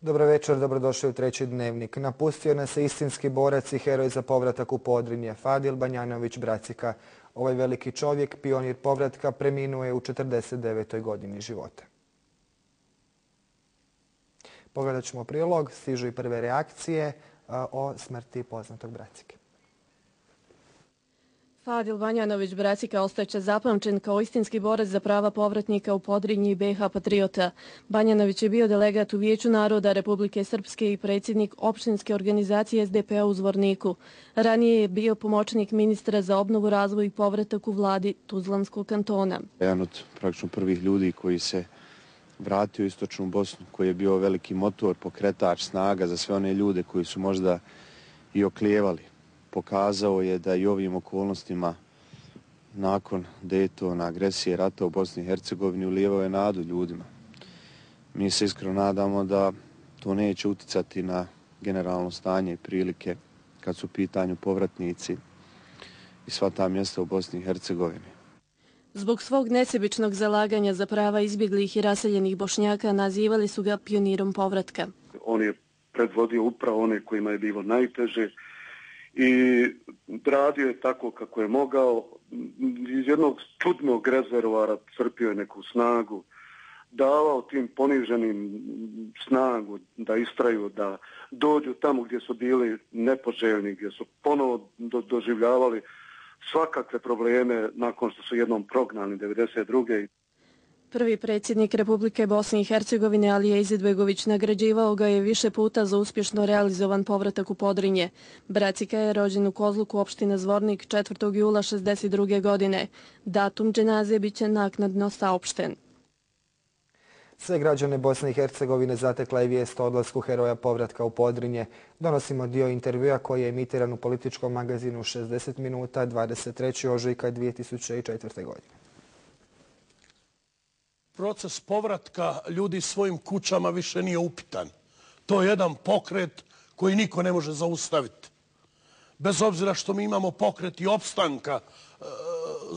Dobro večer, dobrodošli u treći dnevnik. Napustio nas je istinski borac i heroj za povratak u Podrinje, Fadil Banjanović Bracika. Ovaj veliki čovjek, pionir povratka, preminuo je u 49. godini života. Pogledat ćemo prilog, stižu i prve reakcije o smrti poznatog Bracike. Fadil Banjanović Bracika ostaće zapamćen kao istinski borac za prava povratnika u podrinji BH Patriota. Banjanović je bio delegat u Vijeću naroda Republike Srpske i predsjednik opštinske organizacije SDP-a u Zvorniku. Ranije je bio pomoćnik ministra za obnovu razvoj i povratak u vladi Tuzlanskog kantona. Jedan od praktično prvih ljudi koji se vratio u Istočnu Bosnu, koji je bio veliki motor, pokretač, snaga za sve one ljude koji su možda i oklijevali pokazao je da i ovim okolnostima nakon Daytona, agresije rata u Bosni i Hercegovini ulijevao je nadu ljudima. Mi se iskreno nadamo da to neće uticati na generalno stanje i prilike kad su u pitanju povratnici i sva ta mjesta u Bosni i Hercegovini. Zbog svog nesebičnog zalaganja za prava izbjeglih i raseljenih bošnjaka nazivali su ga pionirom povratka. On je predvodio upravo one kojima je bilo najteže, i radio je tako kako je mogao. Iz jednog čudnog rezervara crpio je neku snagu, davao tim poniženim snagu da istraju, da dođu tamo gdje su bili nepoželjni, gdje su ponovo do, doživljavali svakakve probleme nakon što su jednom prognani 92. Prvi predsjednik Republike Bosne i Hercegovine Alija Izidbegović nagrađivao ga je više puta za uspješno realizovan povratak u Podrinje. Bracika je rođen u Kozluku opština Zvornik 4. jula 62. godine. Datum dženaze bit će naknadno saopšten. Sve građane Bosne i Hercegovine zatekla je vijest o odlasku heroja povratka u Podrinje. Donosimo dio intervjua koji je emitiran u političkom magazinu 60 minuta 23. ožujka 2004. godine proces povratka ljudi svojim kućama više nije upitan. To je jedan pokret koji niko ne može zaustaviti. Bez obzira što mi imamo pokret i opstanka e,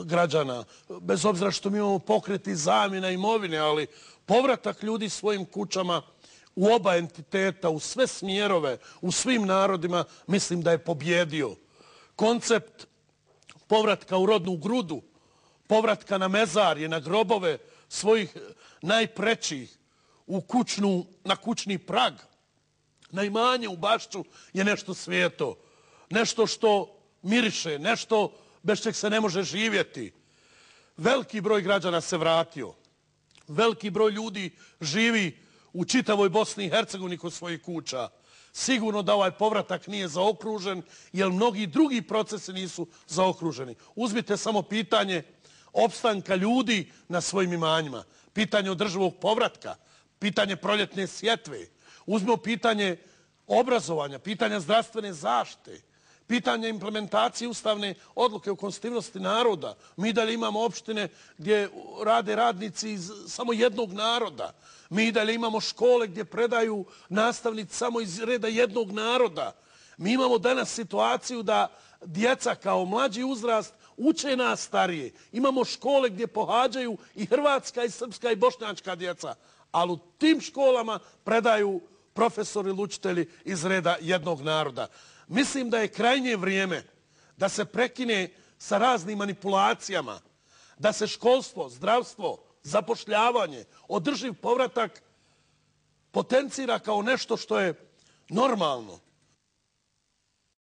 građana, bez obzira što mi imamo pokret i zamjena imovine, ali povratak ljudi svojim kućama u oba entiteta, u sve smjerove, u svim narodima, mislim da je pobjedio. Koncept povratka u rodnu grudu, povratka na mezarje, na grobove, svojih eh, najprećih u kućnu, na kućni prag, najmanje u bašću je nešto svijeto. Nešto što miriše, nešto bez čeg se ne može živjeti. Veliki broj građana se vratio. Veliki broj ljudi živi u čitavoj Bosni i Hercegovini kod svojih kuća. Sigurno da ovaj povratak nije zaokružen, jer mnogi drugi procesi nisu zaokruženi. Uzmite samo pitanje opstanka ljudi na svojim imanjima, pitanje održavog povratka, pitanje proljetne sjetve, uzmeo pitanje obrazovanja, pitanja zdravstvene zaštite, pitanje implementacije ustavne odluke o konstitutivnosti naroda. Mi dalje imamo opštine gdje rade radnici iz samo jednog naroda. Mi dalje imamo škole gdje predaju nastavnici samo iz reda jednog naroda. Mi imamo danas situaciju da djeca kao mlađi uzrast uče nas starije. Imamo škole gdje pohađaju i hrvatska, i srpska, i bošnjačka djeca. Ali u tim školama predaju profesori, lučitelji iz reda jednog naroda. Mislim da je krajnje vrijeme da se prekine sa raznim manipulacijama, da se školstvo, zdravstvo, zapošljavanje, održiv povratak potencira kao nešto što je normalno,